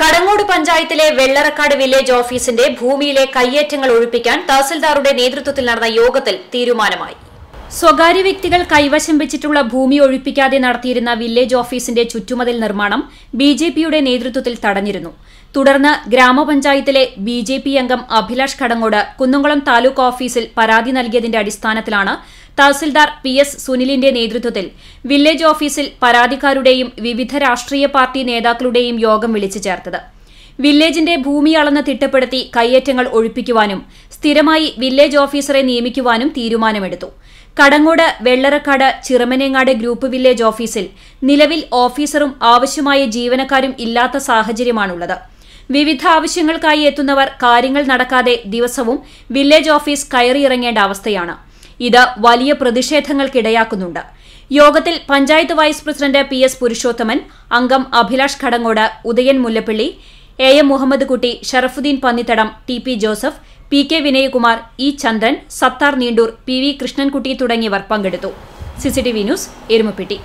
കടങ്ങോട് പഞ്ചായത്തിലെ വെള്ളറക്കാട് വില്ലേജ് ഓഫീസിന്റെ ഭൂമിയിലെ കയ്യേറ്റങ്ങൾ ഒഴിപ്പിക്കാൻ തഹസിൽദാറുടെ നേതൃത്വത്തിൽ നടന്ന യോഗത്തിൽ തീരുമാനമായി. സ്വകാര്യ വ്യക്തികൾ കൈവശം വെച്ചിട്ടുള്ള ഭൂമി ഒഴിപ്പിക്കാതെ നടത്തിയിരുന്ന വില്ലേജ് ഓഫീസിന്റെ ചുറ്റുമതിൽ നിർമ്മാണം ബി ജെ പിയുടെ നേതൃത്വത്തിൽ തടഞ്ഞിരുന്നു. തുടർന്ന് ഗ്രാമപഞ്ചായത്തിലെ ബി ജെ പി അംഗം അഭിലാഷ് കടങ്ങോട് കുന്നംകുളം താലൂക്ക് ഓഫീസിൽ പരാതി നൽകിയതിന്റെ അടിസ്ഥാനത്തിലാണ് തഹസിൽദാർ പി എസ് സുനിലിന്റെ നേതൃത്വത്തിൽ വില്ലേജ് ഓഫീസിൽ പരാതിക്കാരുടെയും വിവിധ രാഷ്ട്രീയ പാർട്ടി നേതാക്കളുടെയും യോഗം വിളിച്ചു ചേർത്തത്. വില്ലേജിന്റെ ഭൂമി അളന്ന് തിട്ടപ്പെടുത്തി കയ്യേറ്റങ്ങൾ ഒഴിപ്പിക്കുവാനും സ്ഥിരമായി വില്ലേജ് ഓഫീസറെ നിയമിക്കുവാനും തീരുമാനമെടുത്തു. കടങ്ങോട് വെള്ളറക്കാട് ചിറമനേങ്ങാട് ഗ്രൂപ്പ് വില്ലേജ് ഓഫീസിൽ നിലവിൽ ഓഫീസറും ആവശ്യമായ ജീവനക്കാരും ഇല്ലാത്ത സാഹചര്യമാണുള്ളത്. വിവിധ ആവശ്യങ്ങൾക്കായി എത്തുന്നവർ കാര്യങ്ങൾ നടക്കാതെ ദിവസവും വില്ലേജ് ഓഫീസ് കയറിയിറങ്ങേണ്ട അവസ്ഥയാണ്. ഇത് വലിയ പ്രതിഷേധങ്ങൾക്കിടയാക്കുന്നുണ്ട്. യോഗത്തിൽ panchayat vice president P S Purushothaman അംഗം Abhilash Kadangode Udayan Mullappally A M Muhammad Kutty Sharafuddin Pannithadam T P Joseph P K Vinayakumar E Chandran Sathar Neendoor P V Krishnankutty തുടങ്ങിയവർ പങ്കെടുത്തു. CCTV news Erumapetty.